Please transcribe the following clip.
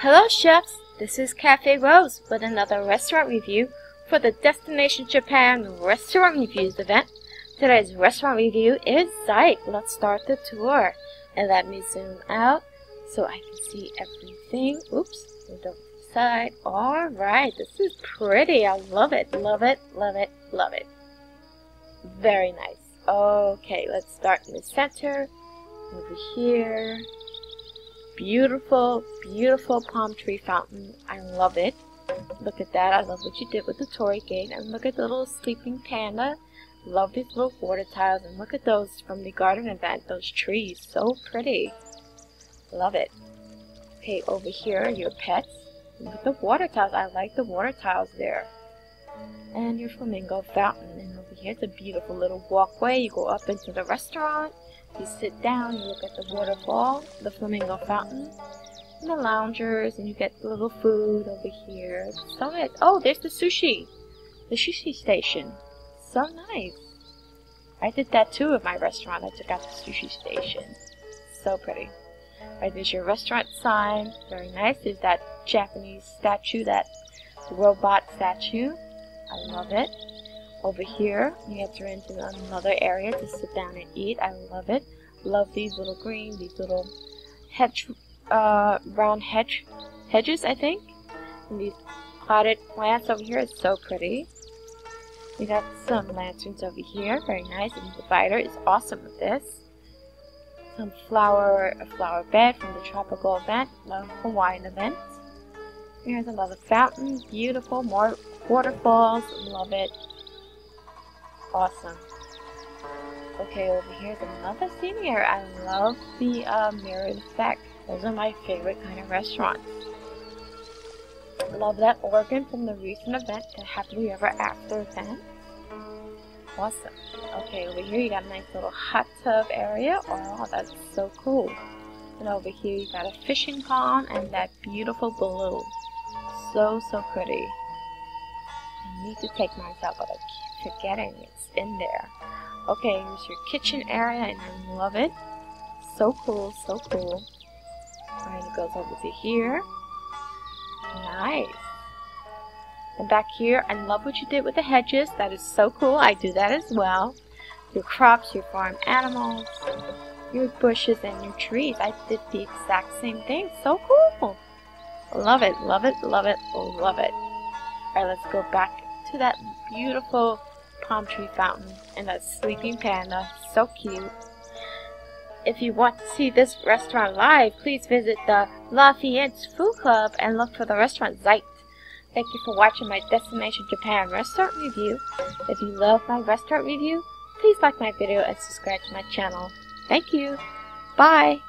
Hello chefs, this is Cafe Rose with another restaurant review for the Destination Japan Restaurant Reviews event. Today's restaurant review is Zeight. Let's start the tour. And let me zoom out so I can see everything. Oops, moved over to the side. Alright, this is pretty. I love it, love it, love it, love it. Very nice. Okay, let's start in the center. Over here. Beautiful, beautiful palm tree fountain. I love it. Look at that. I love what you did with the Torii Gate. And look at the little sleeping panda. Love these little water tiles. And look at those from the garden event. Those trees. So pretty. Love it. Okay, over here, your pets. Look at the water tiles. I like the water tiles there. And your flamingo fountain. And over here, it's a beautiful little walkway. You go up into the restaurant. You sit down, you look at the waterfall, the flamingo fountain, and the loungers, and you get a little food over here. So nice. Oh, there's the sushi. The sushi station. So nice. I did that too at my restaurant. I took out the sushi station. So pretty. Right, there's your restaurant sign. Very nice. There's that Japanese statue, that robot statue. I love it. Over here, you have to enter into another area to sit down and eat. I love it. Love these little green, these little hedge, uh, brown hedge, hedges, I think. And these potted plants over here is so pretty. We got some lanterns over here, very nice. And the divider is awesome with this. Some flower, a flower bed from the tropical event, the Hawaiian event. Here's another fountain, beautiful, more waterfalls, love it awesome. Okay, over here scene here. I love the uh, mirrored effect. Those are my favorite kind of restaurants. Love that organ from the recent event, the Happily Ever After event. Awesome. Okay, over here you got a nice little hot tub area. Oh, that's so cool. And over here you got a fishing pond and that beautiful balloon. So, so pretty. I need to take myself, I keep forgetting it's in there. Okay, here's your kitchen area, and I love it. So cool, so cool. Alright, it goes over to here. Nice. And back here, I love what you did with the hedges. That is so cool. I do that as well. Your crops, your farm animals, your bushes, and your trees. I did the exact same thing. So cool. Love it, love it, love it, love it. Alright, let's go back to that beautiful palm tree fountain and that sleeping panda. So cute. If you want to see this restaurant live, please visit the La Fenice Food Club and look for the restaurant Zeight. Thank you for watching my Destination Japan restaurant review. If you love my restaurant review, please like my video and subscribe to my channel. Thank you. Bye.